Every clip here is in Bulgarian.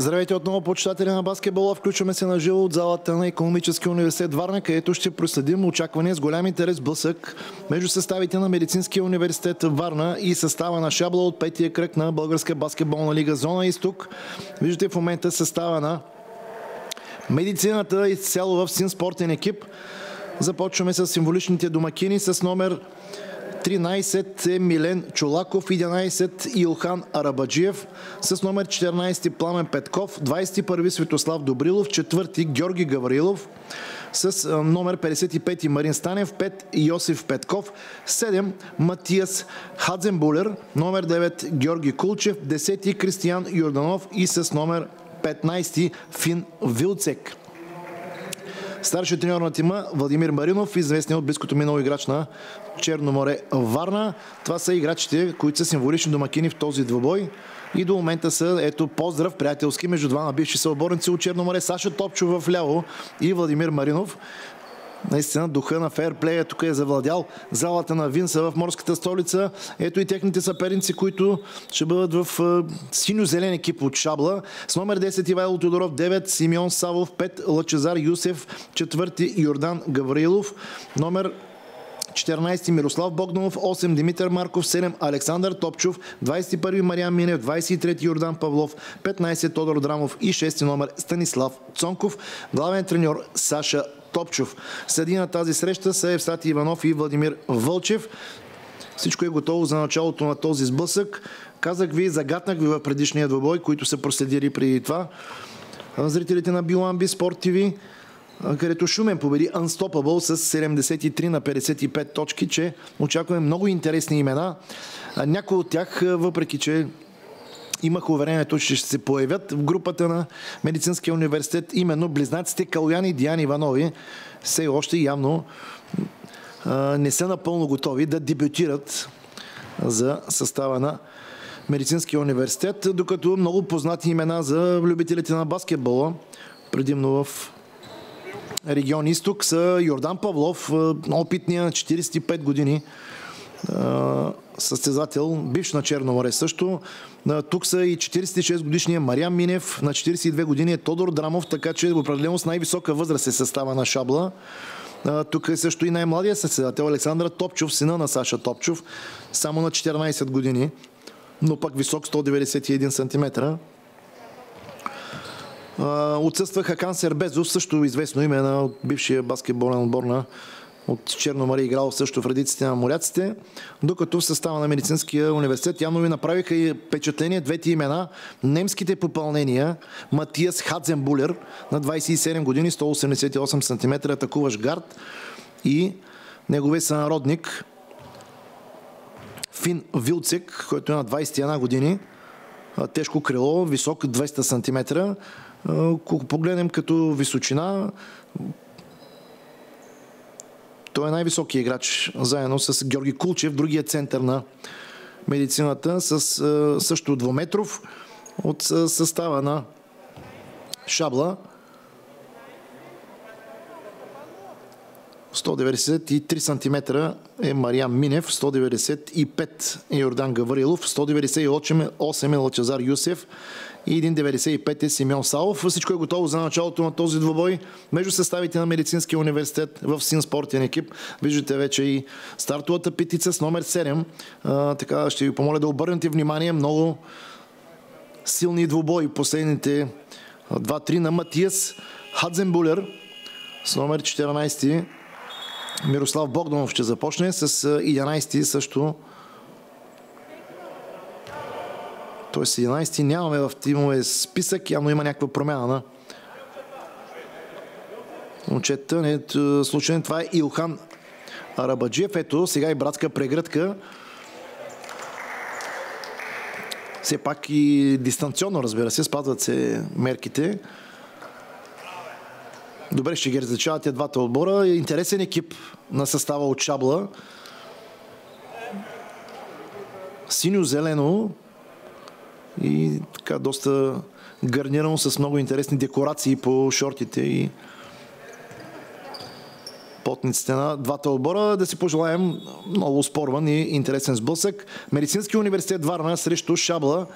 Здравейте отново, почитатели на баскетбола. Включваме се на живо от залата на Економически университет Варна, където ще проследим очаквания с голям интерес блъсък между съставите на Медицинския университет Варна и състава на Шабла от петия кръг на Българска баскетболна лига Зона Изток. Виждате в момента състава на медицината изцяло в син спортен екип. Започваме с символичните домакини с номер 13 е Милен Чолаков, 11 Илхан Арабаджиев, с номер 14 Пламен Петков, 21 Светослав Добрилов, 4 Георги Гаврилов, с номер 55 Марин Станев, 5 Йосиф Петков, 7 Матиас Хадзенбулер, номер 9 Георги Кулчев, 10 Кристиян Йорданов и с номер 15 Фин Вилцек. Старши треньор на тима Владимир Маринов, известен от близкото минало играч на Черноморе Варна. Това са играчите, които са символични домакини в този двобой. И до момента са, ето, поздрав приятелски между двама бивши съоборници от Черноморе. Саша Топчо в ляво и Владимир Маринов. Наистина духа на фейрплея тук е завладял залата на Винса в морската столица. Ето и техните съперници, които ще бъдат в синьо-зелен екип от Шабла. С номер 10 Ивайло Тодоров, 9 Симеон Савов, 5 Лачезар Юсев, 4 Йордан Гаврилов, номер 14 Мирослав Богданов, 8 Димитър Марков, 7 Александър Топчов, 21 Мариан Минев, 23 Йордан Павлов, 15 Тодор Драмов и 6 номер Станислав Цонков. Главен треньор Саша Топчов. Съди на тази среща са Евстати Иванов и Владимир Вълчев. Всичко е готово за началото на този сблъсък. Казах ви, загатнах ви в предишния двобой, които са проследили преди това. Зрителите на Биламби Спорт ТВ където Шумен победи Unstoppable с 73 на 55 точки, че очакваме много интересни имена. Някои от тях, въпреки че имах уверението, че ще се появят в групата на Медицинския университет именно близнаците Калуян и Диан Иванови. Все още явно не са напълно готови да дебютират за състава на Медицинския университет, докато много познати имена за любителите на баскетбола, предимно в регион Изток са Йордан Павлов, опитния 45 години състезател, бивш на Черно море също. Тук са и 46 годишния Мариан Минев, на 42 години е Тодор Драмов, така че определено с най-висока възраст е състава на Шабла. Тук е също и най-младия състезател Александър Топчов, сина на Саша Топчов, само на 14 години, но пък висок 191 см. Отсъства Хакан Сербезов, също известно име на бившия баскетболен отбор на от Черномари играл също в редиците на моряците, докато в състава на Медицинския университет явно ви направиха и впечатление двете имена. Немските попълнения Матиас Хадзенбулер на 27 години, 188 см, атакуваш гард и неговия сънародник Фин Вилцек, който е на 21 години, тежко крило, висок 200 см. Ако погледнем като височина, той е най-високият играч, заедно с Георги Кулчев, другия център на медицината, с също двуметров от състава на Шабла. 193 см е Мариан Минев, 195 е Йордан Гаврилов, 198 е Лачазар Юсев и 1,95 е Симеон Салов. Всичко е готово за началото на този двобой между съставите на Медицинския университет в Син спортен екип. Виждате вече и стартовата питица с номер 7. А, така ще ви помоля да обърнете внимание. Много силни двубои последните 2-3 на Матиас Хадзенбулер с номер 14. Мирослав Богданов ще започне с 11 също Той 17 нямаме в тимове списък, явно има някаква промяна на момчета. Не, случайно това е Илхан Арабаджиев. Ето, сега и братска прегръдка. Все пак и дистанционно, разбира се, спазват се мерките. Добре ще ги различават и двата отбора. Интересен екип на състава от Шабла. Синьо-зелено, и така доста гарнирано с много интересни декорации по шортите и потниците на двата отбора. Да си пожелаем много спорван и интересен сблъсък. Медицински университет Варна срещу Шабла.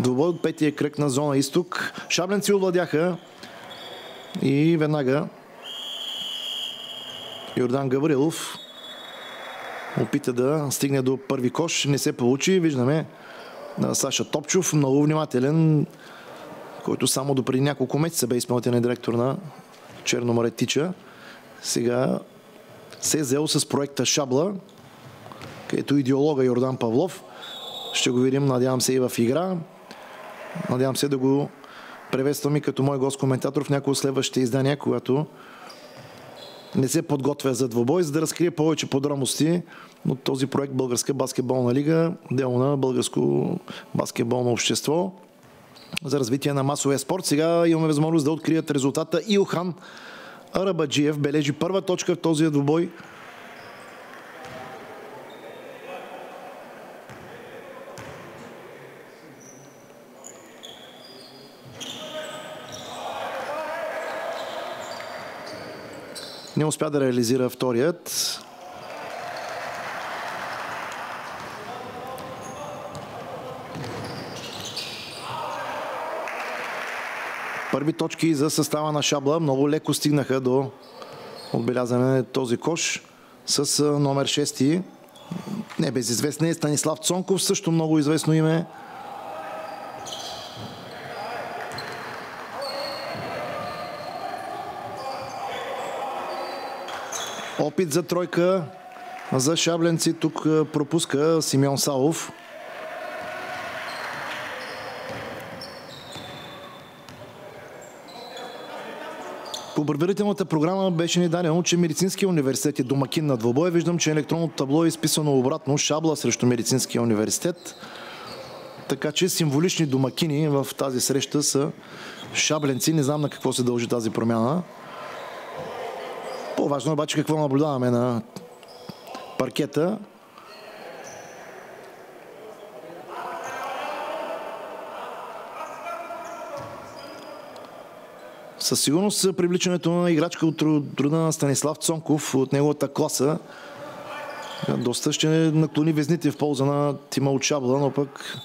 двубой от петия кръг на зона изток. Шабленци овладяха и веднага Йордан Гаврилов опита да стигне до първи кош. Не се получи. Виждаме Саша Топчов, много внимателен, който само до преди няколко месеца бе изпълнителен директор на Черноморе Тича. Сега се е взел с проекта Шабла, където идеолога Йордан Павлов. Ще го видим, надявам се, и в игра. Надявам се да го приветствам и като мой гост-коментатор в някои следващите издания, когато не се подготвя за двобой, за да разкрие повече подробности от този проект Българска баскетболна лига, дело на българско баскетболно общество за развитие на масовия спорт. Сега имаме възможност да открият резултата. Илхан Арабаджиев бележи първа точка в този двобой. Не успя да реализира вторият. Първи точки за състава на Шабла. Много леко стигнаха до отбелязане този кош с номер 6. Не безизвестен е Станислав Цонков, също много известно име. Опит за тройка за Шабленци. Тук пропуска Симеон Саов. По предварителната програма беше ни дадено, че Медицинския университет е домакин на двобой. Виждам, че електронното табло е изписано обратно. Шабла срещу Медицинския университет. Така че символични домакини в тази среща са шабленци. Не знам на какво се дължи тази промяна. По-важно е обаче какво наблюдаваме на паркета. Със сигурност привличането на играчка от труда на Станислав Цонков от неговата класа доста ще наклони везните в полза на Тима от Шабла, но пък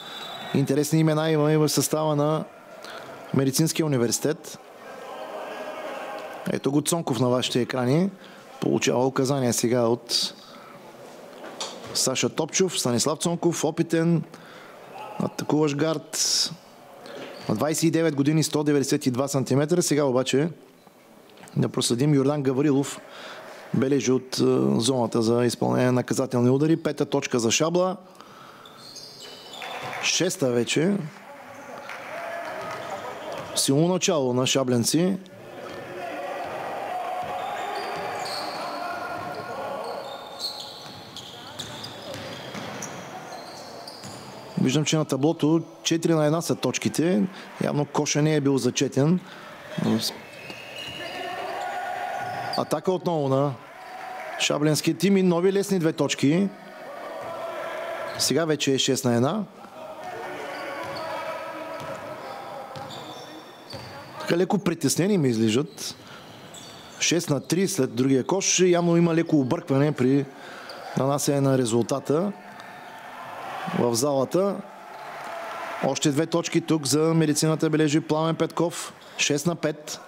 интересни имена има и в състава на Медицинския университет. Ето го Цонков на вашите екрани. Получава указания сега от Саша Топчов, Станислав Цонков, опитен атакуваш гард. На 29 години 192 см. Сега обаче да проследим Йордан Гаврилов бележи от зоната за изпълнение на наказателни удари. Пета точка за Шабла. Шеста вече. Силно начало на шабленци. Виждам, че на таблото 4 на 1 са точките. Явно Коша не е бил зачетен. Атака отново на Шабленския тим и нови лесни две точки. Сега вече е 6 на 1. Така леко притеснени ми излижат. 6 на 3 след другия кош. Явно има леко объркване при нанасяне на резултата в залата. Още две точки тук за медицината бележи Пламен Петков. 6 на 5.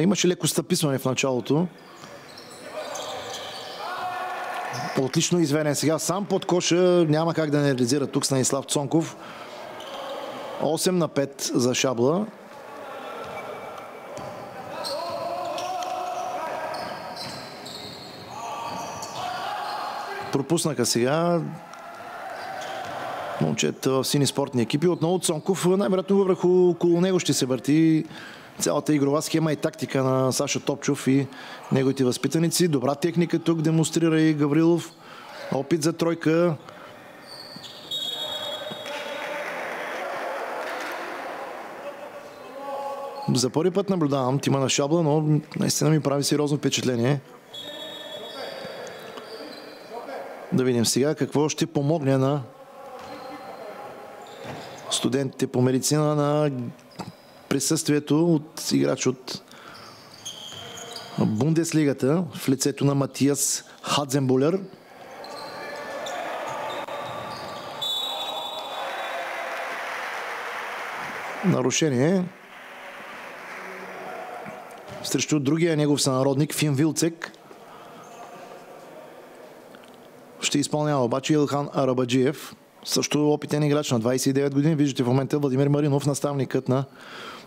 Имаше леко стъписване в началото. Отлично изведен сега. Сам под коша няма как да не реализира тук Станислав Цонков. 8 на 5 за Шабла. Пропуснаха сега момчета в сини спортни екипи. Отново Цонков, най-вероятно върху около него ще се върти цялата игрова схема и тактика на Саша Топчов и неговите възпитаници. Добра техника тук демонстрира и Гаврилов. Опит за тройка. За първи път наблюдавам тима на Шабла, но наистина ми прави сериозно впечатление. Да видим сега какво ще помогне на студентите по медицина на присъствието от играч от Бундеслигата в лицето на Матиас Хадзенбулер. Нарушение срещу другия негов сънародник Фин Вилцек. Ще изпълнява обаче Илхан Арабаджиев. Също опитен играч на 29 години. Виждате в момента Владимир Маринов, наставникът на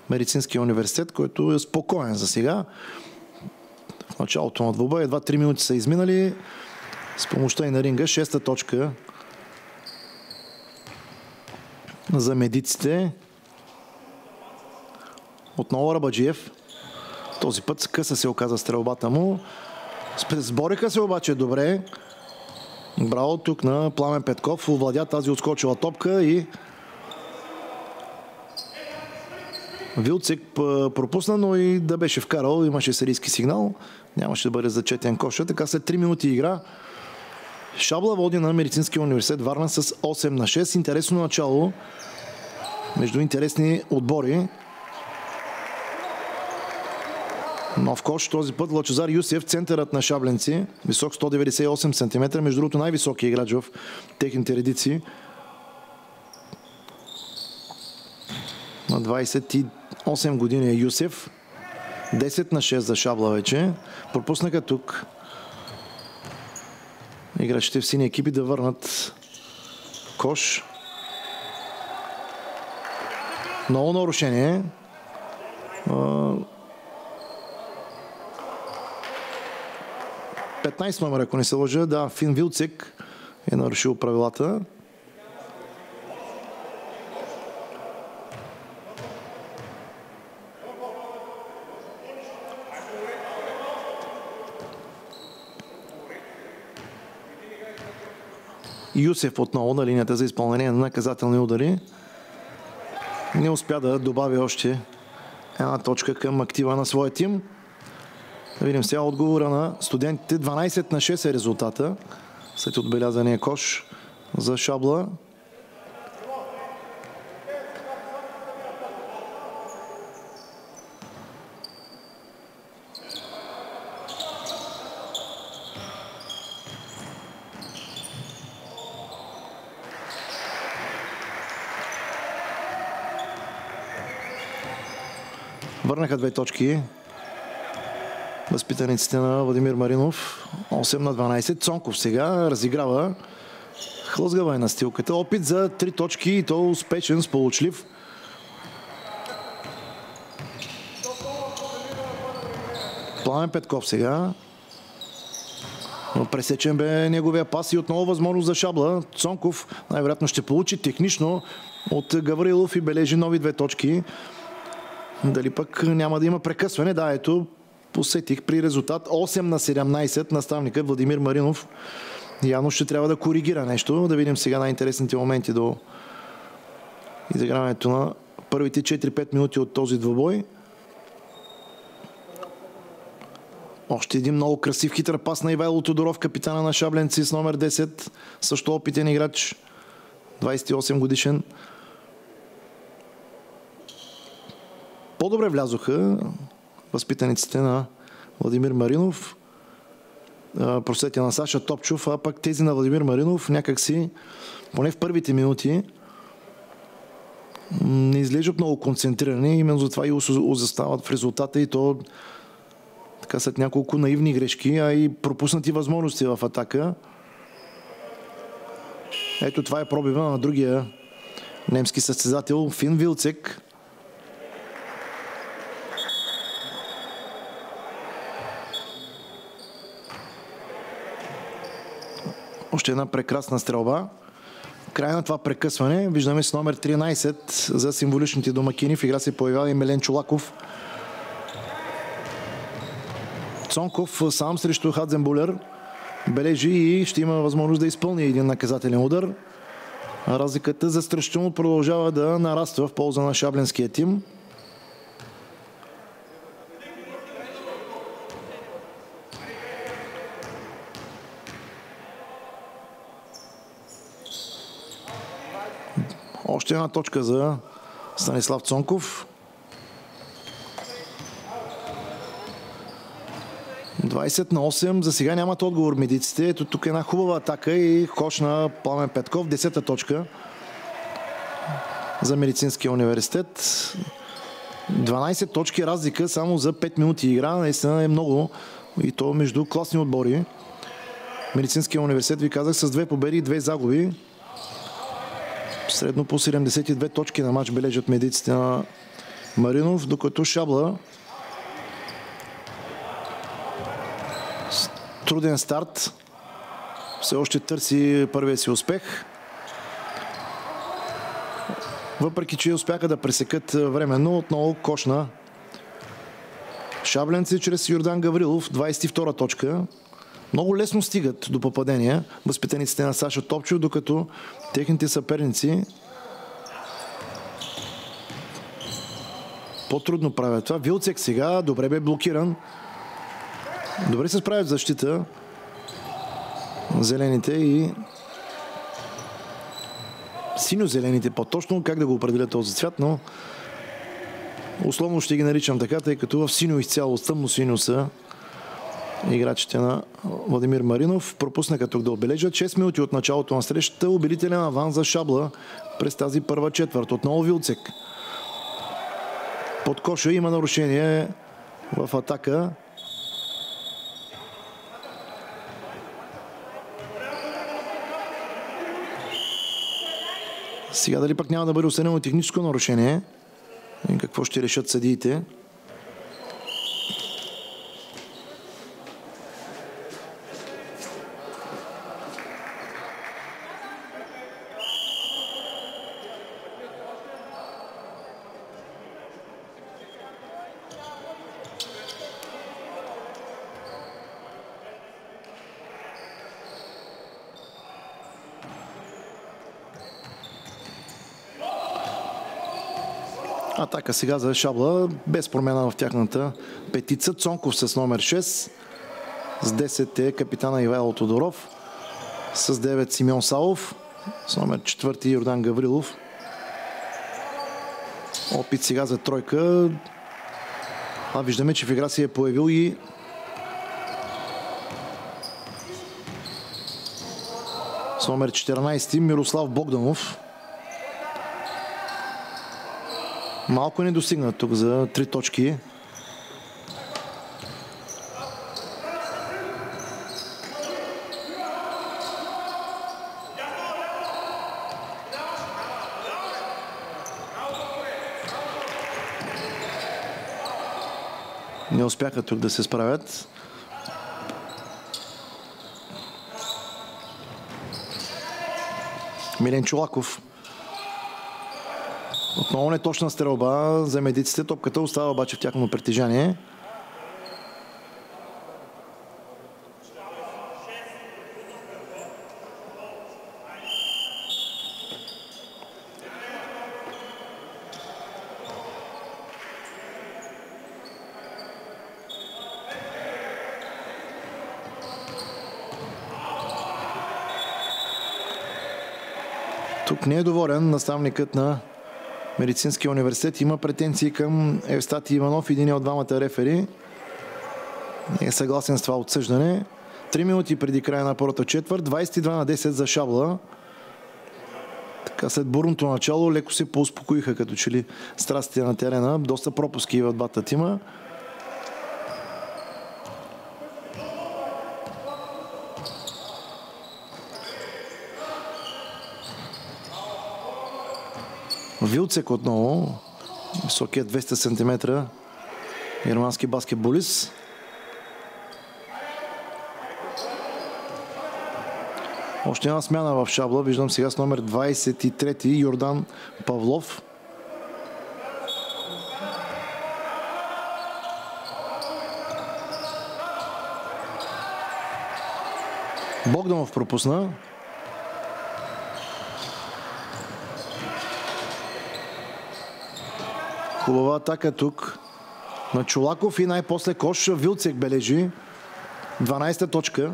Медицинския университет, който е спокоен за сега. В началото на двуба едва 3 минути са изминали. С помощта и на ринга, шеста точка за медиците. Отново Рабаджиев. Този път къса се оказа стрелбата му. Сбориха се обаче добре. Браво тук на Пламен Петков. Овладя тази отскочила топка и Вилцик пропусна, но и да беше вкарал, имаше серийски сигнал. Нямаше да бъде зачетен коша. Така след 3 минути игра Шабла води на Медицинския университет Варна с 8 на 6. Интересно начало между интересни отбори. Нов кош, този път Лачезар Юсев, центърът на Шабленци, висок 198 см, между другото най-високи играч в техните редици. На 28 години е Юсев. 10 на 6 за Шабла вече. Пропуснаха тук играчите в сини екипи да върнат кош. Много нарушение. 15 номер, ако не се лъжа. Да, Фин Вилцик е нарушил правилата. Юсеф отново на линията за изпълнение на наказателни удари. Не успя да добави още една точка към актива на своя тим. Да видим сега отговора на студентите. 12 на 6 е резултата след отбелязания кош за Шабла. Върнаха две точки възпитаниците на Владимир Маринов. 8 на 12. Цонков сега разиграва. Хлъзгава е настилката. Опит за три точки и то успешен, сполучлив. Пламен Петков сега. Пресечен бе неговия пас и отново възможност за шабла. Цонков най-вероятно ще получи технично от Гаврилов и бележи нови две точки. Дали пък няма да има прекъсване? Да, ето посетих при резултат 8 на 17 наставника Владимир Маринов. Явно ще трябва да коригира нещо. Да видим сега най-интересните моменти до изиграването на първите 4-5 минути от този двобой. Още един много красив хитър пас на Ивайло Тодоров, капитана на Шабленци с номер 10. Също опитен играч, 28 годишен. По-добре влязоха възпитаниците на Владимир Маринов, просетия на Саша Топчов, а пък тези на Владимир Маринов някакси, поне в първите минути, не изглеждат много концентрирани, именно затова и застават в резултата и то така след няколко наивни грешки, а и пропуснати възможности в атака. Ето това е пробива на другия немски състезател Фин Вилцек. Още една прекрасна стрелба. Край на това прекъсване виждаме с номер 13 за символичните домакини. В игра се появява и Мелен Чулаков. Цонков сам срещу Хадзенбулер бележи и ще има възможност да изпълни един наказателен удар. Разликата за застрашително продължава да нараства в полза на шабленския тим. Още една точка за Станислав Цонков. 20 на 8. За сега нямат отговор медиците. Ето тук е една хубава атака и кош на Пламен Петков. Десета точка. за медицинския университет. 12 точки разлика само за 5 минути игра. Наистина е много и то между класни отбори. Медицинския университет, ви казах, с две победи и две загуби. Средно по 72 точки на матч бележат медиците на Маринов, докато Шабла труден старт. Все още търси първия си успех. Въпреки, че успяха да пресекат временно, отново кошна Шабленци чрез Йордан Гаврилов, 22 точка. Много лесно стигат до попадения възпитаниците на Саша Топчев, докато техните съперници по-трудно правят това. Вилцек сега добре бе блокиран. Добре се справят в защита зелените и синьо-зелените по-точно, как да го определя този цвят, но условно ще ги наричам така, тъй като в синьо изцяло, тъмно синьо са играчите на Владимир Маринов. Пропуснаха тук да отбележат 6 минути от началото на срещата. Обелителен аван за Шабла през тази първа четвърт. Отново Вилцек. Под коша има нарушение в атака. Сега дали пък няма да бъде осъдено техническо нарушение? И какво ще решат съдиите? Атака сега за Шабла, без промена в тяхната петица. Цонков с номер 6. С 10 е капитана Ивайло Тодоров. С 9 Симеон Салов. С номер 4 Йордан Гаврилов. Опит сега за тройка. А виждаме, че в игра си е появил и с номер 14 Мирослав Богданов. Малко не достигна тук за три точки. Не успяха тук да се справят. Милен Чулаков отново неточна стрелба за медиците. Топката остава обаче в тяхно притежание. Тук не е доволен наставникът на Медицинския университет има претенции към Евстати Иванов, един от двамата рефери. Не е съгласен с това отсъждане. Три минути преди края на първата четвърт, 22 на 10 за Шабла. Така след бурното начало леко се поуспокоиха като че ли страстите на терена. Доста пропуски в двата тима. Вилцек отново. Високият 200 см. Германски баскетболист. Още една смяна в Шабла. Виждам сега с номер 23 Йордан Павлов. Богданов пропусна. Хубава атака тук на Чулаков и най-после Кош Вилцек бележи. 12-та точка.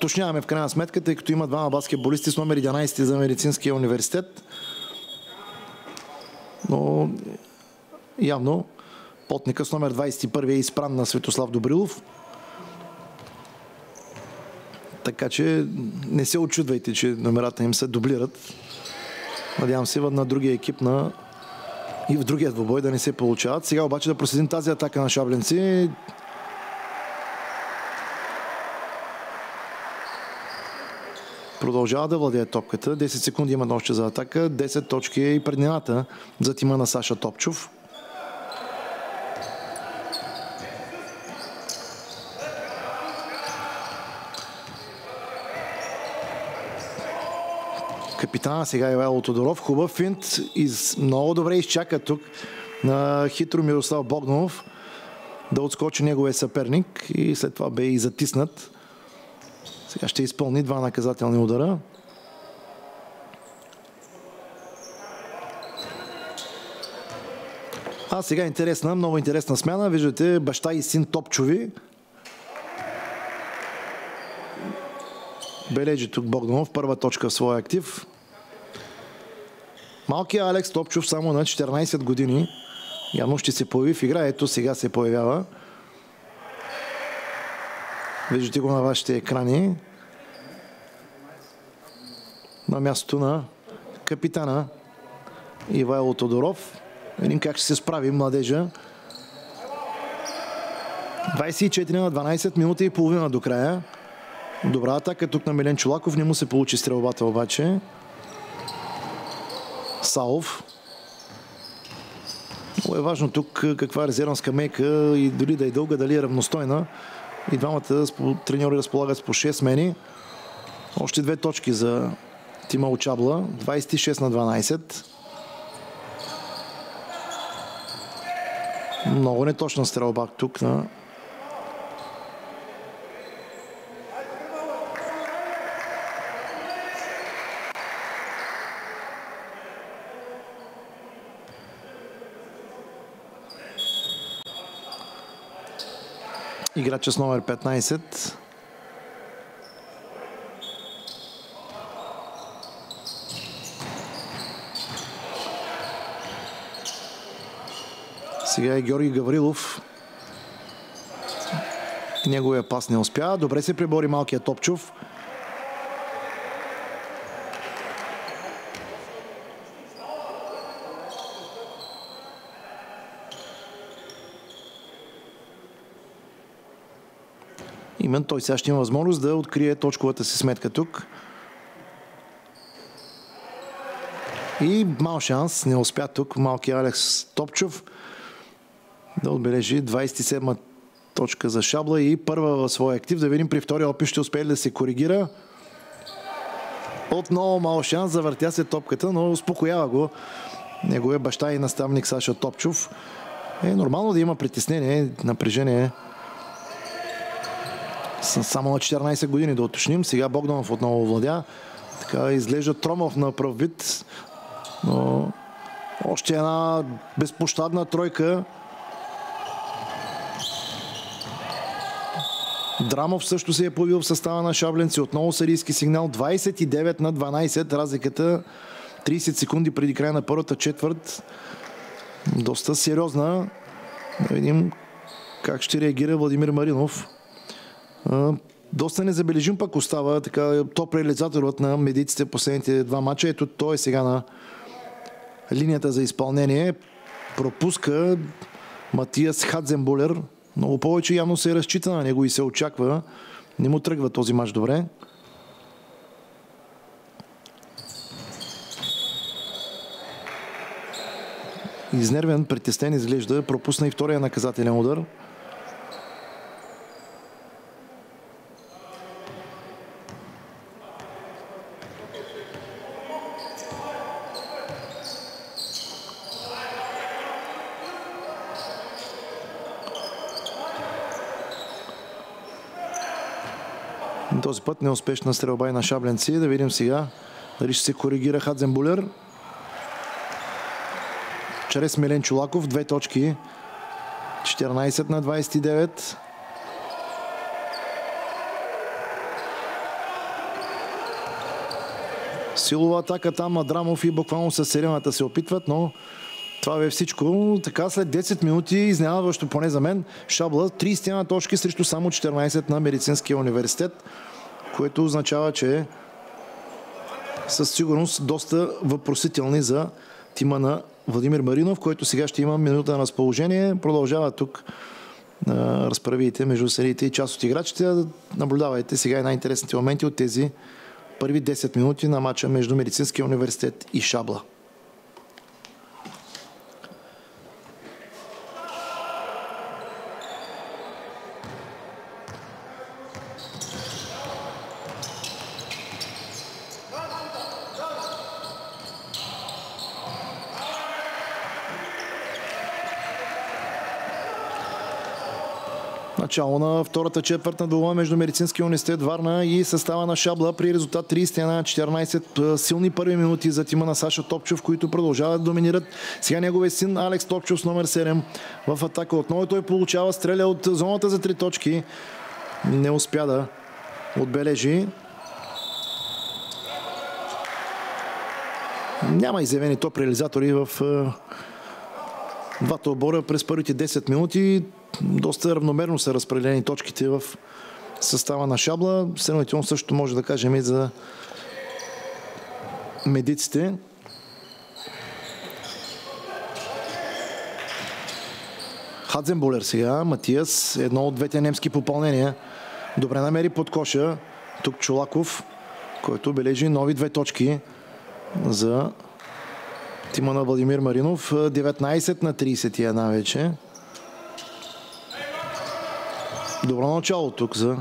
Уточняваме в крайна сметка, тъй като има двама баскетболисти с номер 11 за медицинския университет. Но явно потника с номер 21 е изпран на Светослав Добрилов. Така че не се очудвайте, че номерата им се дублират. Надявам се на другия екип на и в другия двобой да не се получават. Сега обаче да проследим тази атака на Шабленци. Продължава да владее топката. 10 секунди има още за атака. 10 точки е и преднината за тима на Саша Топчов. капитана сега Ивайло Тодоров. Хубав финт и много добре изчака тук на хитро Мирослав Богданов да отскочи неговия съперник и след това бе и затиснат. Сега ще изпълни два наказателни удара. А сега интересна, много интересна смяна. Виждате баща и син Топчови. Бележи тук Богданов, първа точка в своя актив. Малкият Алекс Топчов само на 14 години явно ще се появи в игра. Ето сега се появява. Виждате го на вашите екрани. На мястото на капитана Ивайло Тодоров. Видим как ще се справи младежа. 24 на 12 минути и половина до края. Добра атака тук на Милен Чулаков. Не му се получи стрелбата обаче. Саов. Много е важно тук каква е резервна скамейка и дори да е дълга, дали е равностойна. И двамата треньори разполагат с по 6 мени. Още две точки за Тима Очабла. 26 на 12. Много неточна стрелба тук на играча с номер 15. Сега е Георги Гаврилов. Неговия пас не успя. Добре се прибори малкият Топчов. Именно той сега ще има възможност да открие точковата си сметка тук. И мал шанс, не успя тук малки Алекс Топчов да отбележи 27 точка за Шабла и първа в своя актив. Да видим при втория опит ще успее да се коригира. Отново мал шанс, завъртя се топката, но успокоява го неговия баща и наставник Саша Топчов. Е нормално да има притеснение, напрежение само на 14 години да уточним. Сега Богданов отново владя. Така изглежда Тромов на пръв вид. Но още една безпощадна тройка. Драмов също се е появил в състава на Шабленци. Отново сарийски сигнал. 29 на 12. Разликата 30 секунди преди края на първата четвърт. Доста сериозна. Да видим как ще реагира Владимир Маринов. Доста незабележим пък остава така топ реализаторът на медиците последните два мача. Ето той е сега на линията за изпълнение. Пропуска Матиас Хадзенбулер. Много повече явно се разчита на него и се очаква. Не му тръгва този мач добре. Изнервен, притеснен изглежда. Пропусна и втория наказателен удар. Този път неуспешна стрелба и на Шабленци. Да видим сега дали ще се коригира Хадзенбулер. Чрез Милен Чулаков. Две точки. 14 на 29. Силова атака там Адрамов и буквално с серената се опитват, но това бе всичко. Така след 10 минути, изненадващо поне за мен, Шабла 30 точки срещу само 14 на Медицинския университет, което означава, че със сигурност доста въпросителни за тима на Владимир Маринов, който сега ще има минута на разположение. Продължава тук разправите между сериите и част от играчите. Наблюдавайте сега и най-интересните моменти от тези първи 10 минути на матча между Медицинския университет и Шабла. Начало на втората четвърт на между Медицинския университет Варна и състава на Шабла при резултат 31-14 силни първи минути за тима на Саша Топчев, които продължават да доминират. Сега неговия син Алекс Топчев с номер 7 в атака. Отново той получава стреля от зоната за три точки. Не успя да отбележи. Няма изявени топ реализатори в двата обора през първите 10 минути доста равномерно са разпределени точките в състава на Шабла. Сравнително също може да кажем и за медиците. Хадзенболер сега, Матиас, едно от двете немски попълнения. Добре намери под коша. Тук Чулаков, който бележи нови две точки за тима на Владимир Маринов. 19 на 31 вече. Добро начало тук за...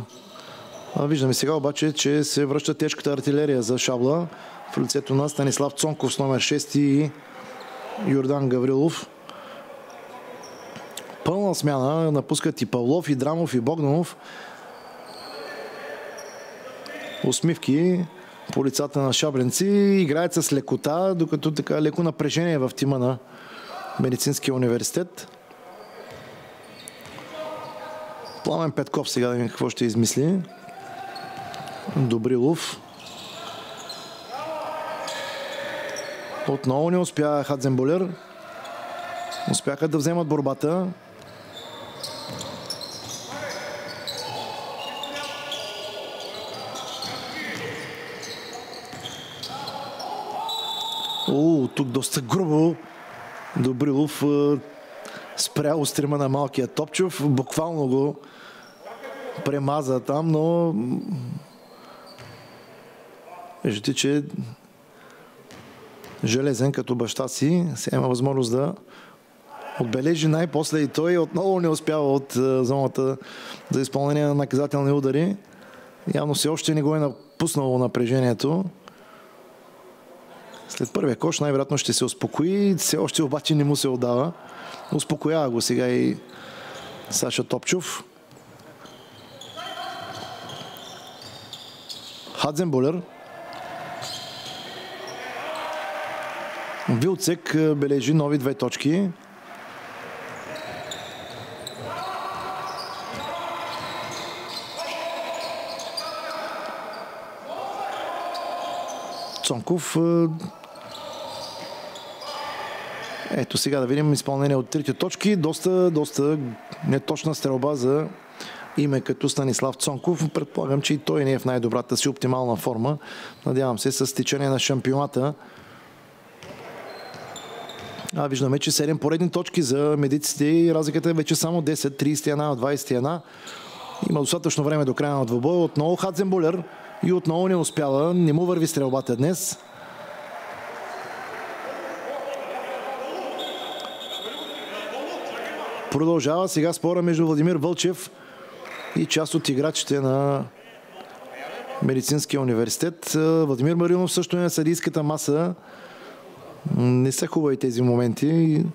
Виждаме сега обаче, че се връща тежката артилерия за Шабла в лицето на Станислав Цонков с номер 6 и Йордан Гаврилов. Пълна смяна напускат и Павлов, и Драмов, и Богданов. Усмивки по лицата на шабленци. Играят с лекота, докато така леко напрежение в тима на Медицинския университет. Пламен Петков сега да видим какво ще измисли. Добрилов. Отново не успя Хадзенболер. Успяха да вземат борбата. О, тук доста грубо. Добрилов спря стрима на малкия Топчев. Буквално го премаза там, но виждате, че железен като баща си сега има възможност да отбележи най-после и той отново не успява от зоната за изпълнение на наказателни удари. Явно все още не го е напуснало напрежението. След първия кош най-вероятно ще се успокои. Все още обаче не му се отдава. Успокоява го сега и Саша Топчов. Хадзенболер. Вилцек бележи нови две точки. Цонков ето сега да видим изпълнение от трите точки. Доста, доста неточна стрелба за име като Станислав Цонков. Предполагам, че и той не е в най-добрата си оптимална форма. Надявам се с течение на шампионата. А, виждаме, че 7 поредни точки за медиците и разликата е вече само 10, 31 от 21. Има достатъчно време до края на двобоя. Отново Хадзенболер и отново не успява. Не му върви стрелбата днес. Продължава сега спора между Владимир Вълчев и част от играчите на Медицинския университет. Владимир Маринов също е на съдийската маса. Не са хубави тези моменти.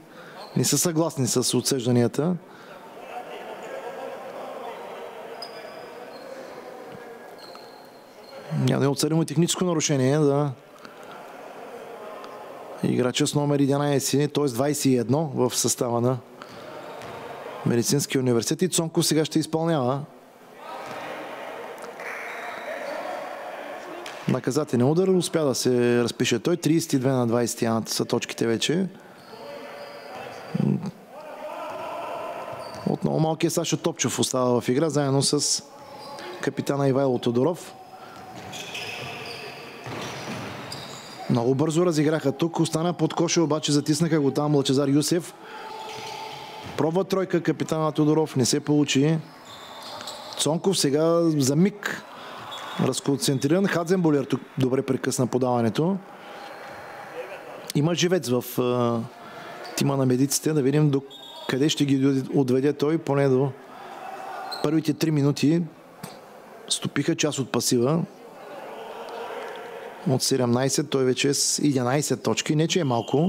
Не са съгласни с отсъжданията. Няма да е отсъдимо техническо нарушение да играча с номер 11, т.е. 21 в състава на Медицинския университет и Цонко сега ще изпълнява. наказателен удар. Успя да се разпише той. 32 на 20 са точките вече. Отново малкият Саша Топчев остава в игра, заедно с капитана Ивайло Тодоров. Много бързо разиграха тук. Остана под коша, обаче затиснаха го там Лачезар Юсев. Пробва тройка капитана Тодоров. Не се получи. Цонков сега за миг разконцентриран. Хадзенболер тук добре прекъсна подаването. Има живец в тима на медиците. Да видим до къде ще ги отведе той, поне до първите 3 минути. Стопиха част от пасива. От 17 той вече е с 11 точки. Не, че е малко.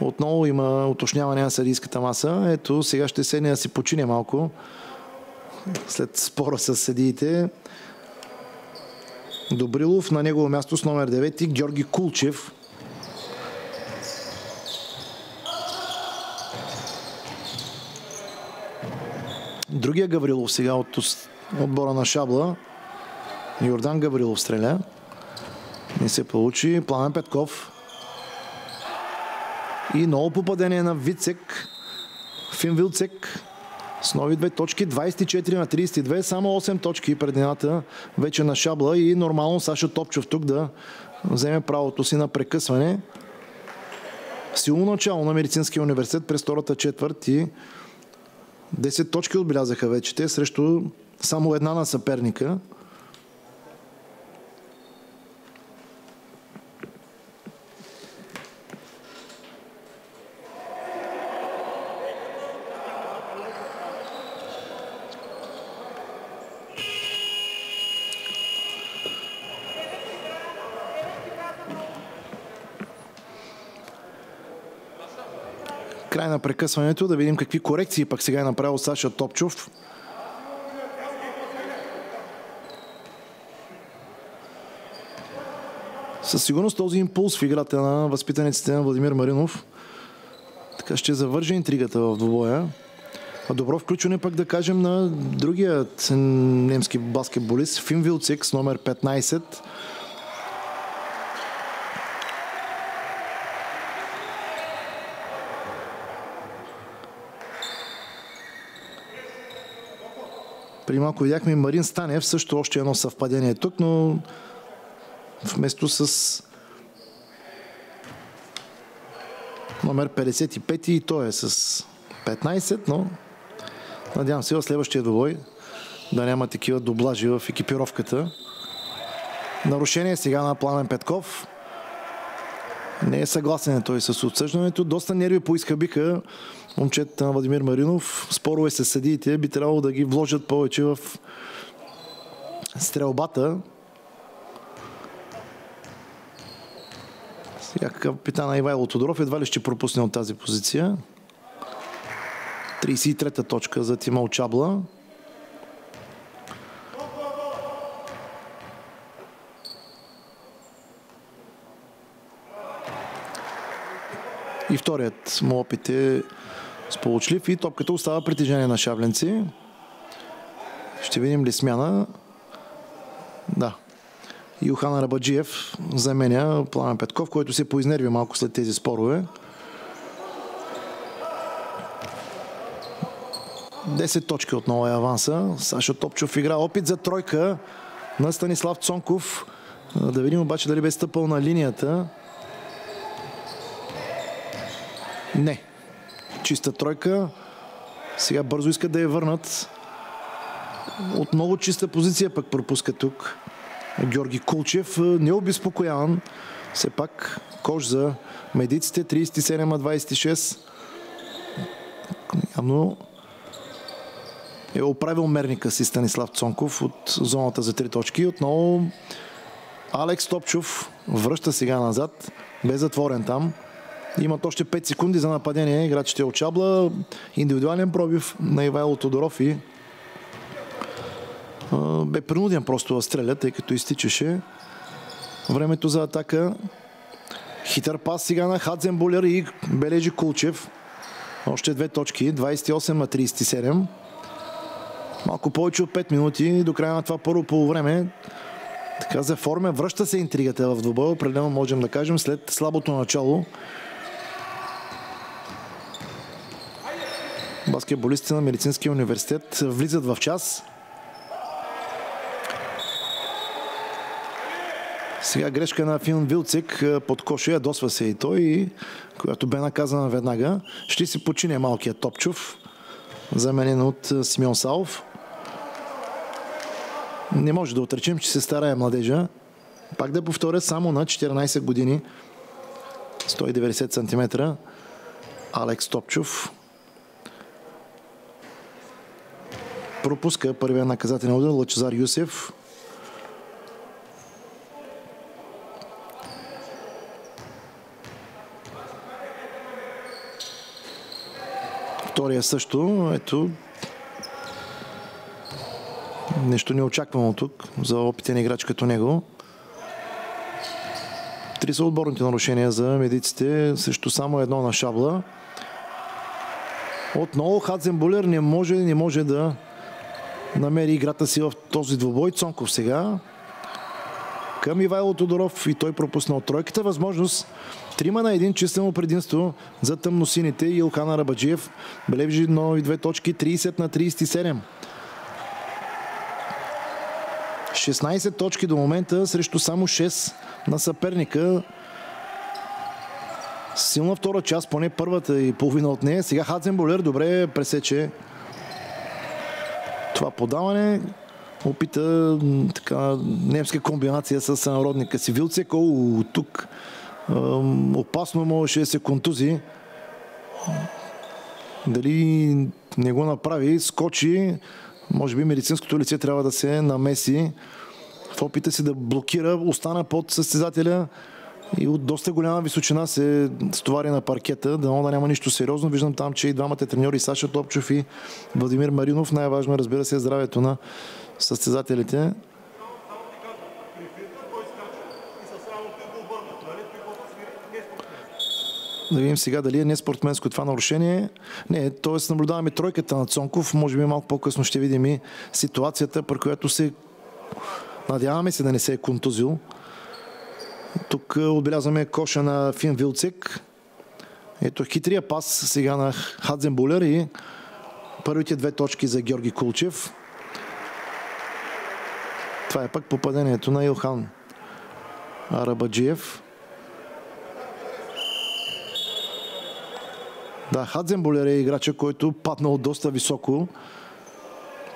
Отново има уточняване на съдийската маса. Ето, сега ще седне да си почине малко след спора с съдиите. Добрилов на негово място с номер 9 Георги Кулчев. Другия Гаврилов сега от отбора на Шабла. Йордан Гаврилов стреля. Не се получи. Пламен Петков. И ново попадение на Вицек. Фин Вилцек с нови две точки. 24 на 32. Само 8 точки предината вече на Шабла и нормално Саша Топчев тук да вземе правото си на прекъсване. Силно начало на Медицинския университет през втората четвърт и 10 точки отбелязаха вече те срещу само една на съперника. Прекъсването, да видим какви корекции пък сега е направил Саша Топчов. Със сигурност този импулс в играта на възпитаниците на Владимир Маринов така ще завърже интригата в двобоя. А добро включване пък да кажем на другият немски баскетболист Фин Вилцик с номер 15 При малко видяхме Марин Станев, също още едно съвпадение тук, но вместо с номер 55 и той е с 15, но надявам се в следващия двобой да няма такива доблажи в екипировката. Нарушение сега на Пламен Петков. Не е съгласен той с отсъждането. Доста нерви поизхабиха момчета на Владимир Маринов. Спорове с съдиите би трябвало да ги вложат повече в стрелбата. Сега капитана Ивайло Тодоров едва ли ще пропусне от тази позиция. 33-та точка за Тима Очабла. И вторият му опит е сполучлив и топката остава притежение на Шабленци. Ще видим ли смяна? Да. Йохана Рабаджиев заменя Пламен Петков, който се поизнерви малко след тези спорове. 10 точки отново е аванса. Саша Топчов игра опит за тройка на Станислав Цонков. Да видим обаче дали бе стъпал на линията. Не. Чиста тройка. Сега бързо искат да я върнат. От много чиста позиция пък пропуска тук. Георги Кулчев. Необезпокояван. Все пак кош за медиците. 37 на 26. Явно е оправил мерника си Станислав Цонков от зоната за три точки. Отново Алекс Топчов връща сега назад. Бе затворен там. Имат още 5 секунди за нападение. Играчите от Чабла. Индивидуален пробив на Ивайло Тодоров и бе принуден просто да стреля, тъй като изтичаше времето за атака. Хитър пас сега на Хадзенбулер и бележи Кулчев. Още две точки. 28 на 37. малко повече от 5 минути до края на това първо полувреме. Така за форма, връща се интригата в двобоя, определено можем да кажем, след слабото начало. Баскетболистите на Медицинския университет влизат в час. Сега грешка на Филм Вилцик под коша, ядосва се и той, която бе наказана веднага. Ще си почине малкият Топчов, заменен от Симеон Саов. Не може да отречем, че се старая младежа. Пак да повторя, само на 14 години, 190 см, Алекс Топчов. Пропуска първия наказателен удар Лачезар Юсев. Втория също. Ето. Нещо неочаквано тук за опитен играч като него. Три са отборните нарушения за медиците, също само едно на Шабла. Отново Хадзенбулер не може, не може да намери играта си в този двубой. Цонков сега към Ивайло Тодоров и той пропусна от тройката. Възможност трима на един числено предимство за тъмносините и Илхана Рабаджиев бележи нови две точки 30 на 37. 16 точки до момента срещу само 6 на съперника. Силна втора част, поне първата и половина от нея. Сега Хадзенболер добре пресече това подаване. Опита така немска комбинация с народника си Вилцек. Тук опасно можеше да се контузи. Дали не го направи, скочи. Може би медицинското лице трябва да се намеси в опита си да блокира, остана под състезателя и от доста голяма височина се стовари на паркета. Дано да няма нищо сериозно. Виждам там, че и двамата треньори, Саша Топчев и Владимир Маринов. Най-важно, разбира се, е здравето на състезателите. Да видим сега дали е неспортменско това нарушение. Не, т.е. наблюдаваме тройката на Цонков. Може би малко по-късно ще видим и ситуацията, при която се надяваме се да не се е контузил. Тук е, отбелязваме коша на Фин Вилцек. Ето хитрия пас сега на Хадзенбулер и първите две точки за Георги Кулчев. Това е пък попадението на Илхан Арабаджиев. Да, Хадзенбулер е играча, който паднал доста високо,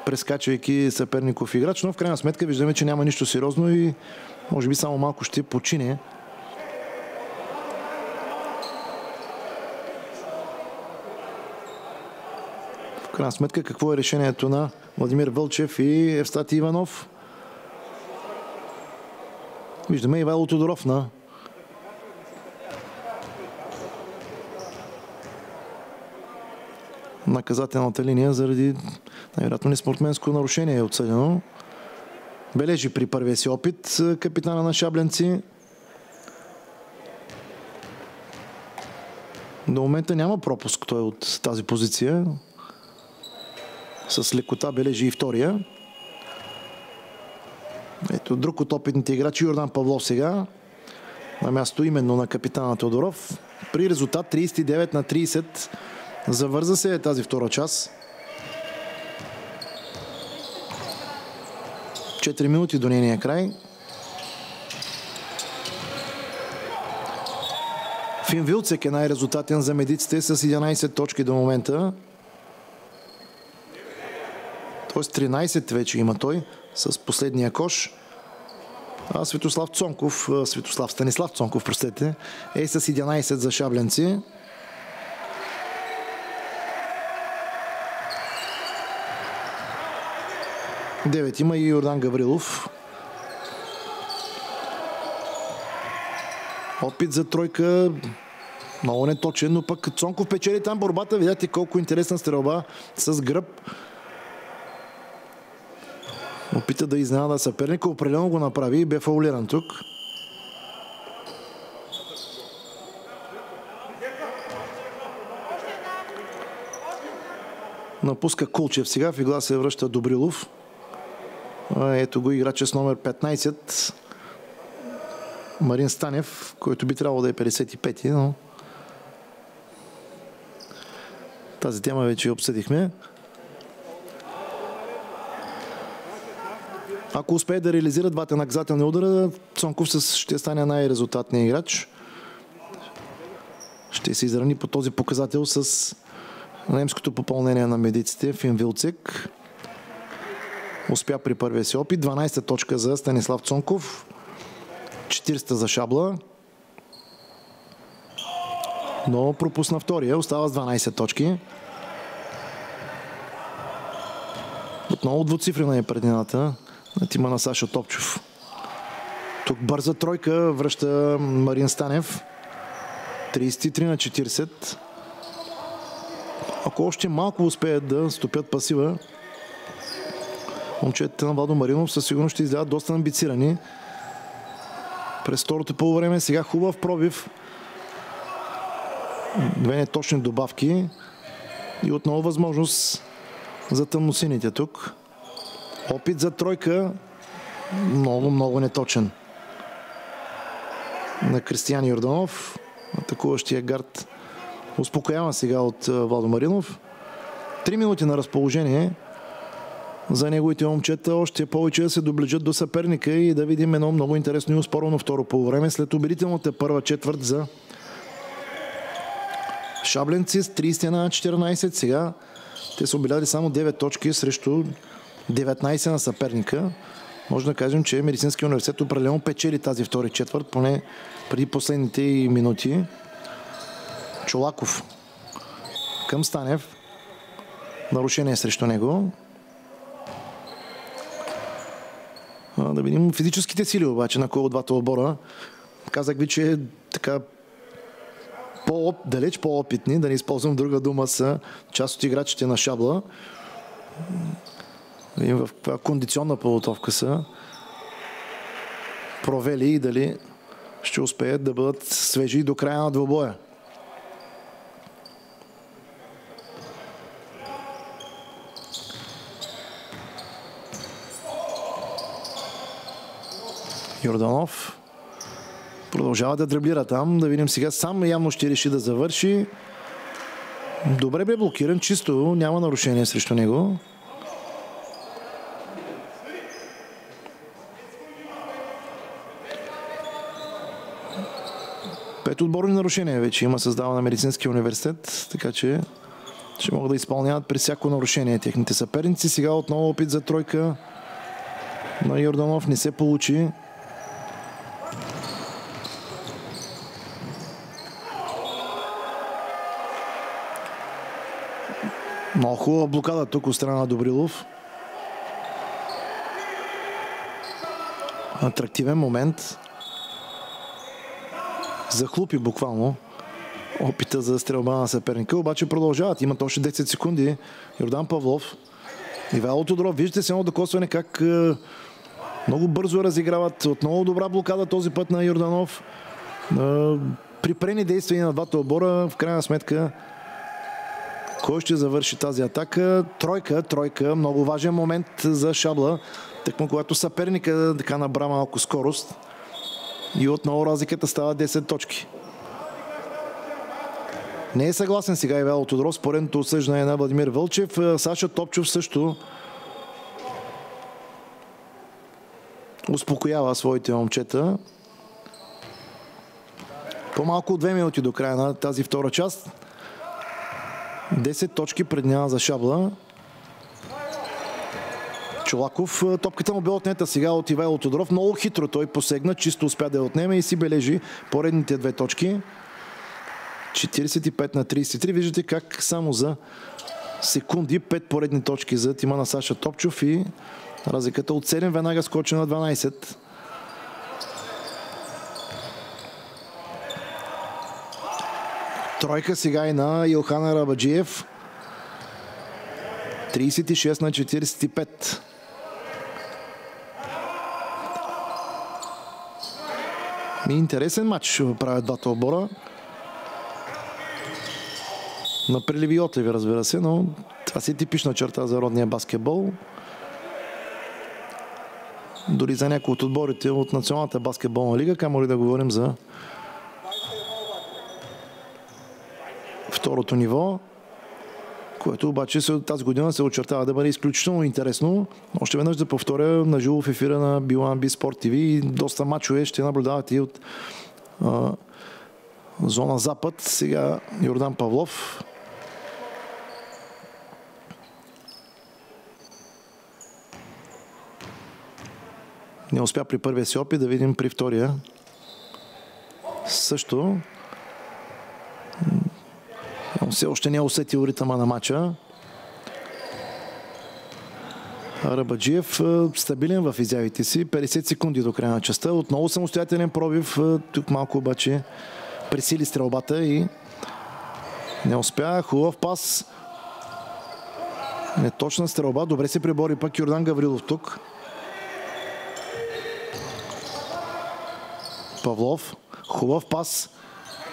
прескачайки съперников играч, но в крайна сметка виждаме, че няма нищо сериозно и може би само малко ще почине. В крайна сметка какво е решението на Владимир Вълчев и Евстати Иванов? Виждаме Ивайло Тодоров на наказателната линия заради най-вероятно не спортменско нарушение е отсъдено. Бележи при първия си опит капитана на Шабленци. До момента няма пропуск той от тази позиция. С лекота бележи и втория. Ето друг от опитните играчи Йордан Павлов сега. На място именно на капитана Теодоров. При резултат 39 на 30 завърза се тази втора част. 4 минути до нейния край. Фин Вилцек е най-резултатен за медиците с 11 точки до момента. Тоест 13 вече има той с последния кош. А Светослав Цонков, Светослав Станислав Цонков, простете, е с 11 за Шабленци. Девет има и Йордан Гаврилов. Опит за тройка. Много неточен, но пък Цонков печели там борбата. Видяте колко интересна стрелба с гръб. Опита да изненада съперника. Определено го направи и бе фаулиран тук. Напуска Кулчев сега, в игла се връща Добрилов. Ето го играча с номер 15. Марин Станев, който би трябвало да е 55-ти, но тази тема вече обсъдихме. Ако успее да реализира двата наказателни удара, Цонков ще стане най-резултатният играч. Ще се изравни по този показател с немското попълнение на медиците Фин Вилцек. Успя при първия си опит. 12-та точка за Станислав Цонков. 40-та за Шабла. Но пропусна втория. Остава с 12 точки. Отново двуцифрена е предината на тима на Саша Топчев. Тук бърза тройка връща Марин Станев. 33 на 40. Ако още малко успеят да стопят пасива, момчетите на Владо Маринов със сигурност ще излязат доста амбицирани. През второто полувреме сега хубав пробив. Две неточни добавки и отново възможност за тъмносините тук. Опит за тройка. Много, много неточен. На Кристиян Йорданов. Атакуващия гард успокоява сега от Владо Маринов. Три минути на разположение за неговите момчета. Още повече да се доближат до съперника и да видим едно много интересно и успорено второ по време след убедителната първа четвърт за Шабленци с 30 на 14. Сега те са обиляли само 9 точки срещу 19 на съперника. Може да кажем, че Медицинския университет определено печели тази втори четвърт, поне преди последните минути. Чолаков към Станев. Нарушение срещу него. Да видим физическите сили обаче на кой от двата отбора. Казах ви, че е така по далеч по-опитни, да не използвам друга дума, са част от играчите на Шабла. И в каква кондиционна подготовка са провели и дали ще успеят да бъдат свежи до края на двобоя. Йорданов продължава да драблира там. Да видим сега. Сам явно ще реши да завърши. Добре бе блокиран, чисто. Няма нарушение срещу него. Пет отборни нарушения вече има създава на Медицинския университет, така че ще могат да изпълняват при всяко нарушение техните съперници. Сега отново опит за тройка на Йорданов не се получи. Много хубава блокада тук от страна на Добрилов. Атрактивен момент. Захлупи буквално опита за стрелба на съперника, обаче продължават. Имат още 10 секунди. Йордан Павлов, Ивайло Тодоров. Виждате се едно докосване как е, много бързо разиграват. Отново добра блокада този път на Йорданов. Е, припрени действия на двата отбора. В крайна сметка кой ще завърши тази атака? Тройка, тройка. Много важен момент за Шабла. Тъкмо когато съперника така набра малко скорост. И отново разликата става 10 точки. Не е съгласен сега Ивайло Тодоров с поредното осъждане на Владимир Вълчев. Саша Топчов също успокоява своите момчета. По-малко от две минути до края на тази втора част. 10 точки преднява за Шабла. Чолаков. Топката му бе отнета сега от Ивайло Тодоров. Много хитро той посегна, чисто успя да я отнеме и си бележи поредните две точки. 45 на 33. Виждате как само за секунди, 5 поредни точки за тима на Саша Топчов и разликата от 7 веднага скочи на 12. Тройка сега и на Илхана Рабаджиев. 36 на 45. Ми интересен матч ще правят двата отбора. На приливи отливи, разбира се, но Това си е типична черта за родния баскетбол. Дори за някои от отборите от Националната баскетболна лига, камо ли да говорим за второто ниво, което обаче тази година се очертава да бъде изключително интересно. Още веднъж да повторя на живо в ефира на Билан Би Спорт ТВ и доста мачове ще наблюдавате и от а, зона Запад. Сега Йордан Павлов. Не успя при първия си опит, да видим при втория. Също все още не е усетил ритъма на матча. Рабаджиев стабилен в изявите си. 50 секунди до края на частта. Отново самостоятелен пробив. Тук малко обаче пресили стрелбата и не успя. Хубав пас. Неточна стрелба. Добре се прибори пък Йордан Гаврилов тук. Павлов. Хубав пас.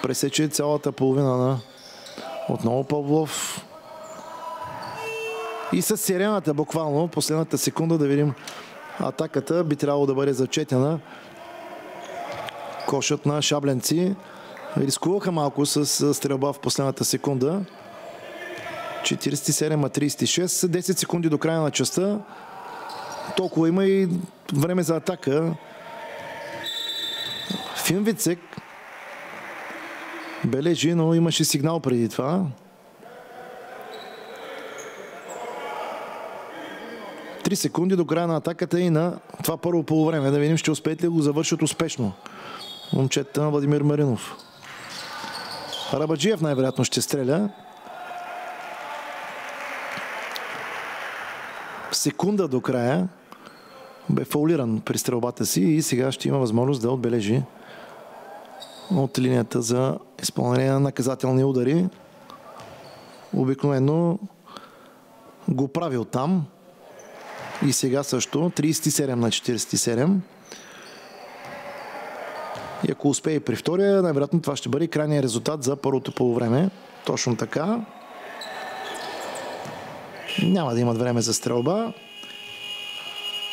Пресече цялата половина на отново Павлов. И с сирената буквално, последната секунда да видим атаката би трябвало да бъде зачетена. Кошът на Шабленци. Рискуваха малко с стрелба в последната секунда. 47 36. 10 секунди до края на частта. Толкова има и време за атака. Финвицек бележи, но имаше сигнал преди това. Три секунди до края на атаката и на това първо полувреме. Да видим, ще успеят ли го завършат успешно. Момчета на Владимир Маринов. Рабаджиев най-вероятно ще стреля. Секунда до края бе фаулиран при стрелбата си и сега ще има възможност да отбележи от линията за изпълнение на наказателни удари. Обикновено го правил там. И сега също 37 на 47. И ако успее при втория, най-вероятно това ще бъде крайният резултат за първото полувреме. Точно така. Няма да имат време за стрелба.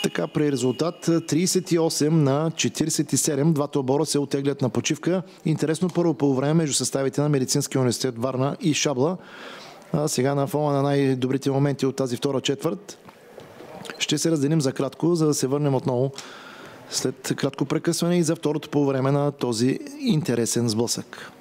Така при резултат 38 на 47. Двата обора се отеглят на почивка. Интересно първо по време между съставите на Медицинския университет Варна и Шабла. А сега на фона на най-добрите моменти от тази втора четвърт ще се разделим за кратко, за да се върнем отново след кратко прекъсване и за второто по време на този интересен сблъсък.